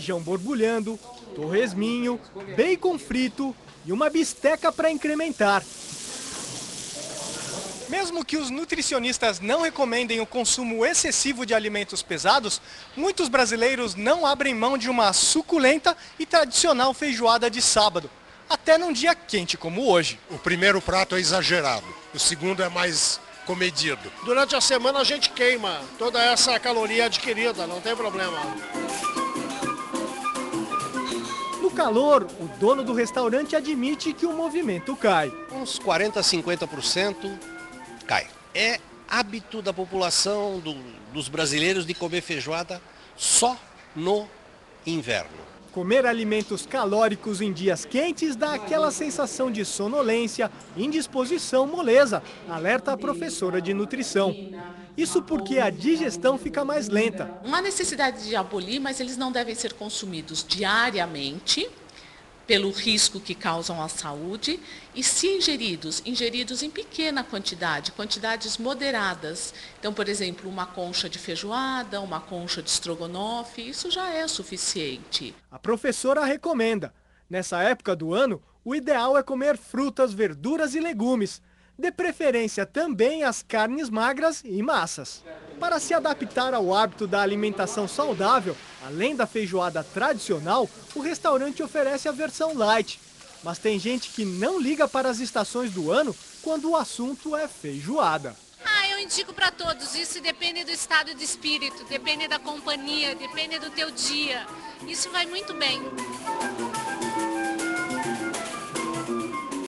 feijão borbulhando, torresminho, bacon frito e uma bisteca para incrementar. Mesmo que os nutricionistas não recomendem o consumo excessivo de alimentos pesados, muitos brasileiros não abrem mão de uma suculenta e tradicional feijoada de sábado, até num dia quente como hoje. O primeiro prato é exagerado, o segundo é mais comedido. Durante a semana a gente queima toda essa caloria adquirida, não tem problema. No calor, o dono do restaurante admite que o movimento cai. Uns 40 a 50% cai. É hábito da população, do, dos brasileiros, de comer feijoada só no inverno. Comer alimentos calóricos em dias quentes dá aquela sensação de sonolência, indisposição, moleza, alerta a professora de nutrição. Isso porque a digestão fica mais lenta. Não há necessidade de abolir, mas eles não devem ser consumidos diariamente, pelo risco que causam à saúde e se ingeridos, ingeridos em pequena quantidade, quantidades moderadas. Então, por exemplo, uma concha de feijoada, uma concha de estrogonofe, isso já é suficiente. A professora recomenda. Nessa época do ano, o ideal é comer frutas, verduras e legumes, de preferência também as carnes magras e massas. Para se adaptar ao hábito da alimentação saudável, além da feijoada tradicional, o restaurante oferece a versão light. Mas tem gente que não liga para as estações do ano quando o assunto é feijoada. Ah, eu indico para todos. Isso depende do estado de espírito, depende da companhia, depende do teu dia. Isso vai muito bem.